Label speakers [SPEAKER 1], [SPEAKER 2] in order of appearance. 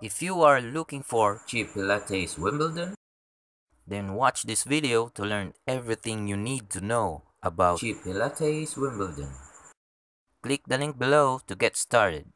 [SPEAKER 1] If you are looking for
[SPEAKER 2] Cheap Pilates Wimbledon,
[SPEAKER 1] then watch this video to learn everything you need to know about
[SPEAKER 2] Cheap Pilates Wimbledon.
[SPEAKER 1] Click the link below to get started.